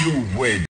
You win.